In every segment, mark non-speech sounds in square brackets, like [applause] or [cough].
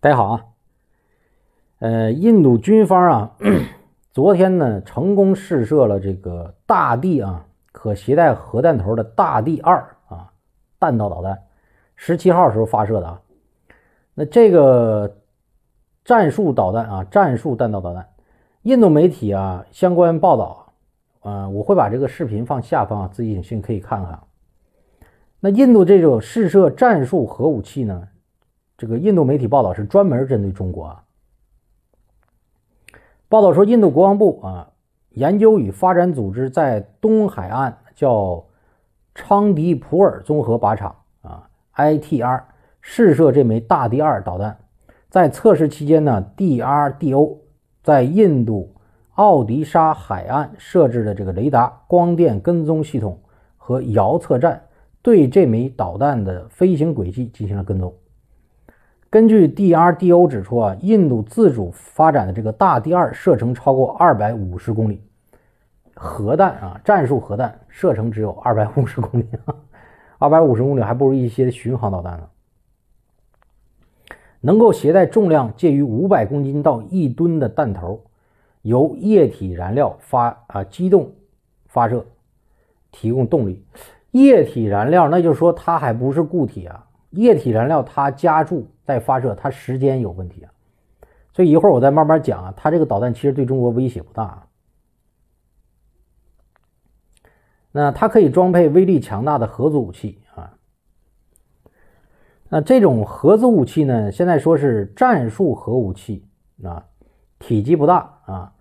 大家好啊，呃，印度军方啊，[clears throat] 昨天呢成功试射了这个大地啊可携带核弹头的大地二啊弹道导弹，十七号时候发射的啊。那这个战术导弹啊，战术弹道导弹，印度媒体啊相关报道啊，我会把这个视频放下方啊，自己有兴趣可以看看。那印度这种试射战术核武器呢？这个印度媒体报道是专门针对中国啊。报道说，印度国防部啊研究与发展组织在东海岸叫昌迪普尔综合靶场啊 （ITR） 试射这枚大地二导弹。在测试期间呢，DRDO 在印度奥迪沙海岸设置的这个雷达、光电跟踪系统和遥测站对这枚导弹的飞行轨迹进行了跟踪。根据 DRDO 指出啊，印度自主发展的这个大地二射程超过二百五十公里，核弹啊，战术核弹射程只有二百五十公里，二百五十公里还不如一些巡航导弹呢。能够携带重量介于五百公斤到一吨的弹头，由液体燃料发啊机动发射，提供动力。液体燃料，那就是说它还不是固体啊。液体燃料它加注在发射，它时间有问题啊，所以一会儿我再慢慢讲啊。它这个导弹其实对中国威胁不大，那它可以装配威力强大的核子武器啊。那这种核子武器呢，现在说是战术核武器啊，体积不大啊，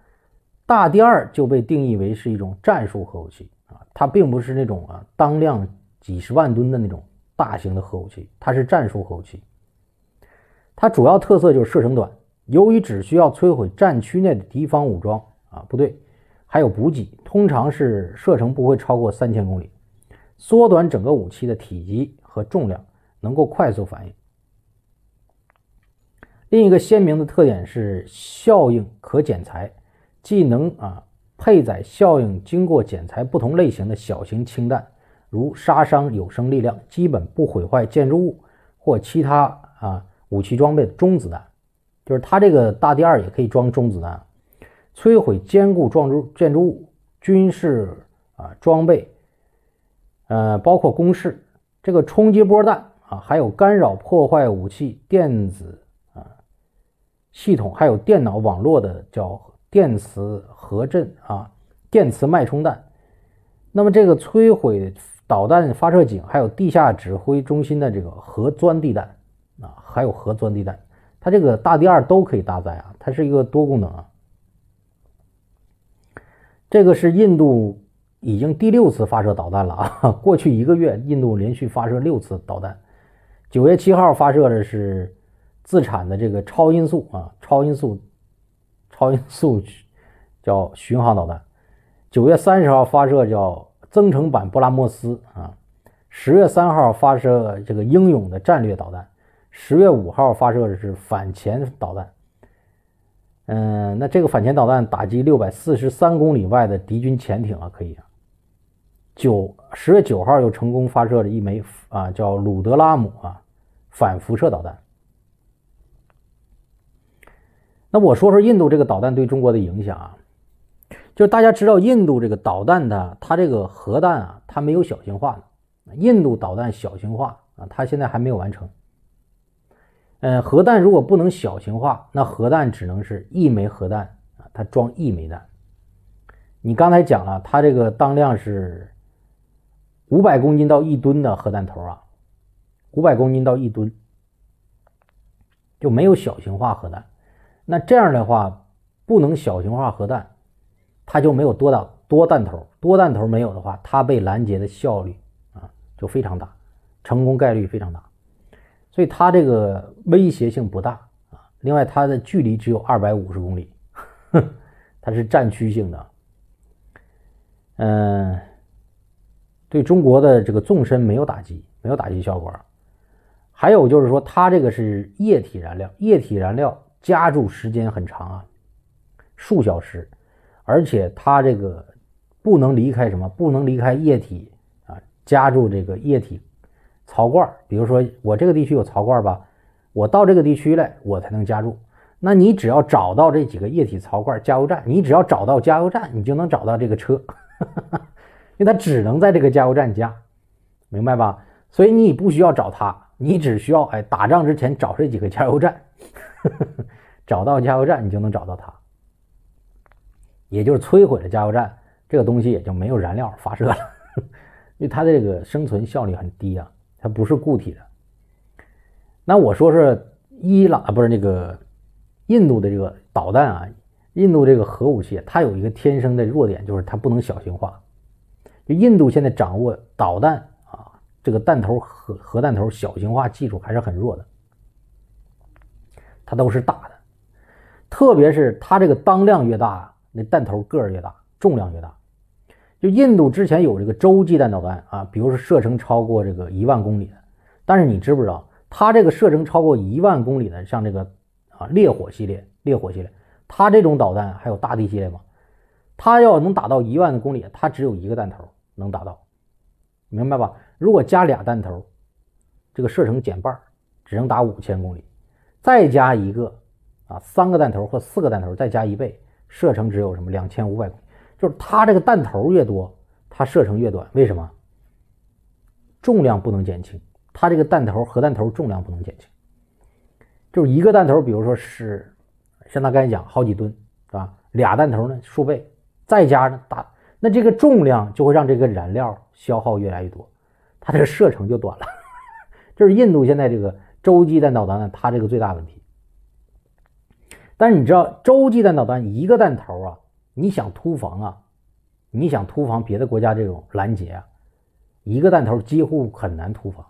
大第二就被定义为是一种战术核武器啊，它并不是那种啊当量几十万吨的那种。大型的核武器，它是战术核武器。它主要特色就是射程短，由于只需要摧毁战区内的敌方武装啊部队，还有补给，通常是射程不会超过三千公里，缩短整个武器的体积和重量，能够快速反应。另一个鲜明的特点是效应可剪裁，既能啊配载效应经过剪裁不同类型的小型氢弹。如杀伤有生力量、基本不毁坏建筑物或其他啊武器装备的中子弹，就是它这个大第二也可以装中子弹，摧毁坚固建筑建筑物、军事啊装备，呃，包括工事。这个冲击波弹啊，还有干扰破坏武器电子啊系统，还有电脑网络的叫电磁核震啊电磁脉冲弹。那么这个摧毁。导弹发射井，还有地下指挥中心的这个核钻地弹啊，还有核钻地弹，它这个大第二都可以搭载啊，它是一个多功能啊。这个是印度已经第六次发射导弹了啊，[laughs] 过去一个月印度连续发射六次导弹，九月七号发射的是自产的这个超音速啊，超音速超音速叫巡航导弹，九月三十号发射叫。增程版布拉莫斯啊，十月三号发射这个英勇的战略导弹，十月五号发射的是反潜导弹。嗯，那这个反潜导弹打击六百四十三公里外的敌军潜艇啊，可以啊。九十月九号又成功发射了一枚啊叫鲁德拉姆啊反辐射导弹。那我说说印度这个导弹对中国的影响啊。就是大家知道，印度这个导弹的，它这个核弹啊，它没有小型化。印度导弹小型化啊，它现在还没有完成。嗯，核弹如果不能小型化，那核弹只能是一枚核弹啊，它装一枚弹。你刚才讲了，它这个当量是五百公斤到一吨的核弹头啊，五百公斤到一吨就没有小型化核弹。那这样的话，不能小型化核弹。它就没有多导多弹头，多弹头没有的话，它被拦截的效率啊就非常大，成功概率非常大，所以它这个威胁性不大啊。另外，它的距离只有二百五十公里，它是战区性的，嗯，对中国的这个纵深没有打击，没有打击效果。还有就是说，它这个是液体燃料，液体燃料加注时间很长啊，数小时。而且它这个不能离开什么？不能离开液体啊，加注这个液体槽罐。比如说我这个地区有槽罐吧，我到这个地区来，我才能加入。那你只要找到这几个液体槽罐加油站，你只要找到加油站，你就能找到这个车，[laughs] 因为它只能在这个加油站加，明白吧？所以你不需要找它，你只需要哎打仗之前找这几个加油站，[laughs] 找到加油站你就能找到它，也就是摧毁了加油站，这个东西也就没有燃料发射了，[laughs] 因为它这个生存效率很低啊，它不是固体的。那我说是伊朗，不是那个印度的这个导弹啊，印度这个核武器，它有一个天生的弱点，就是它不能小型化。就印度现在掌握导弹啊，这个弹头核核弹头小型化技术还是很弱的，它都是大的，特别是它这个当量越大，那弹头个儿越大，重量越大。就印度之前有这个洲际弹导弹啊，比如说射程超过这个一万公里的，但是你知不知道？它这个射程超过一万公里的，像这个啊烈火系列，烈火系列，它这种导弹还有大地系列吗？它要能打到一万的公里，它只有一个弹头能打到，明白吧？如果加俩弹头，这个射程减半，只能打五千公里，再加一个啊三个弹头或四个弹头，再加一倍，射程只有什么两千五百公里？就是它这个弹头越多，它射程越短，为什么？重量不能减轻。它这个弹头核弹头重量不能减轻，就是一个弹头，比如说是像他刚才讲好几吨，是吧？俩弹头呢数倍，再加上大，那这个重量就会让这个燃料消耗越来越多，它这个射程就短了。[laughs] 这是印度现在这个洲际弹导弹，它这个最大问题。但是你知道洲际弹导弹一个弹头啊，你想突防啊，你想突防别的国家这种拦截啊，一个弹头几乎很难突防。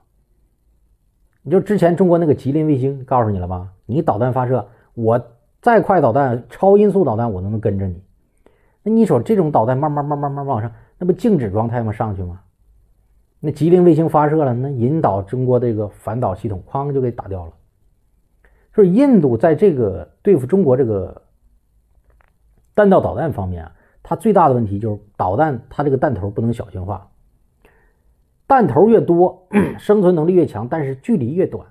你就之前中国那个吉林卫星告诉你了吧？你导弹发射，我再快导弹、超音速导弹，我都能跟着你。那你说这种导弹慢慢、慢慢、慢慢往上，那不静止状态吗？上去吗？那吉林卫星发射了，那引导中国这个反导系统哐就给打掉了。说印度在这个对付中国这个弹道导弹方面啊，它最大的问题就是导弹它这个弹头不能小型化。弹头越多，[clears throat] 生存能力越强，但是距离越短。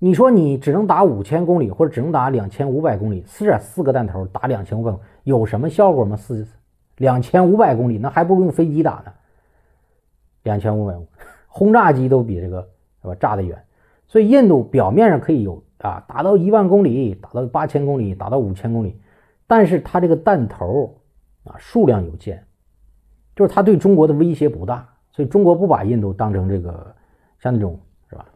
你说你只能打五千公里，或者只能打两千五百公里，四四个弹头打两千五百，有什么效果吗？四两千五百公里，那还不如用飞机打呢。两千五百，轰炸机都比这个是吧炸得远。所以印度表面上可以有啊，打到一万公里，打到八千公里，打到五千公里，但是它这个弹头啊数量有限，就是它对中国的威胁不大。所以中国不把印度当成这个像那种是吧，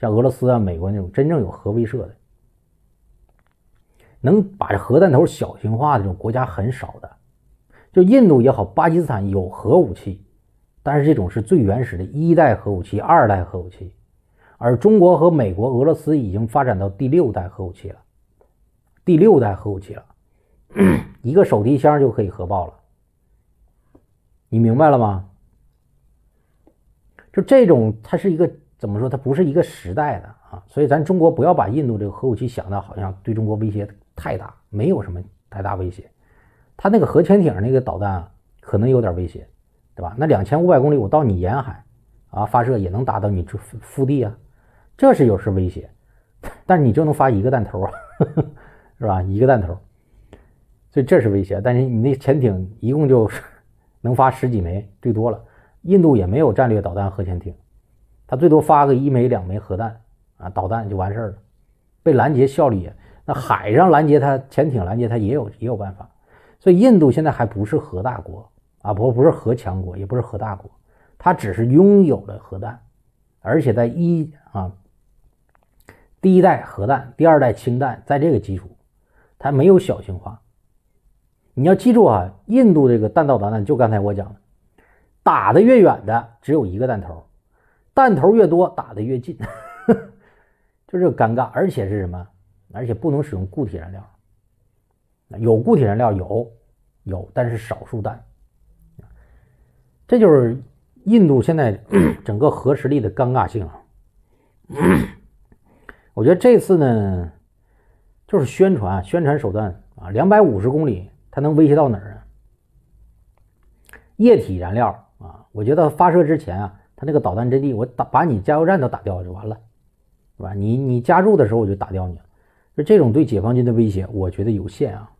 像俄罗斯啊、美国那种真正有核威慑的，能把这核弹头小型化的这种国家很少的。就印度也好，巴基斯坦有核武器，但是这种是最原始的一代核武器、二代核武器，而中国和美国、俄罗斯已经发展到第六代核武器了，第六代核武器了，[clears throat] 一个手提箱就可以核爆了，你明白了吗？就这种，它是一个怎么说？它不是一个时代的啊，所以咱中国不要把印度这个核武器想的好像对中国威胁太大，没有什么太大威胁。它那个核潜艇那个导弹啊，可能有点威胁，对吧？那两千五百公里，我到你沿海啊发射也能达到你这腹地啊，这是有时威胁。但是你就能发一个弹头啊，[laughs] 是吧？一个弹头，所以这是威胁。但是你那潜艇一共就 [laughs] 能发十几枚，最多了。印度也没有战略导弹核潜艇，它最多发个一枚两枚核弹啊，导弹就完事儿了。被拦截效率也，那海上拦截它，潜艇拦截它也有也有办法。所以印度现在还不是核大国啊，不不是核强国，也不是核大国，它只是拥有了核弹，而且在一啊第一代核弹、第二代氢弹，在这个基础，它没有小型化。你要记住啊，印度这个弹道导弹，就刚才我讲的。打的越远的只有一个弹头，弹头越多打的越近，[laughs] 就这个尴尬。而且是什么？而且不能使用固体燃料。有固体燃料有有，但是少数弹。这就是印度现在 [clears throat] 整个核实力的尴尬性啊。我觉得这次呢，就是宣传宣传手段啊，两百五十公里，它能威胁到哪儿啊？液体燃料。啊，我觉得发射之前啊，它那个导弹阵地，我打把你加油站都打掉就完了，是吧？你你加入的时候我就打掉你了，就这种对解放军的威胁，我觉得有限啊。